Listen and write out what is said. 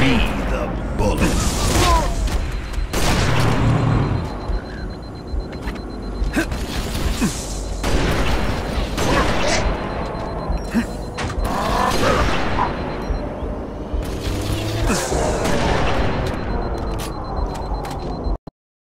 Be the bullet.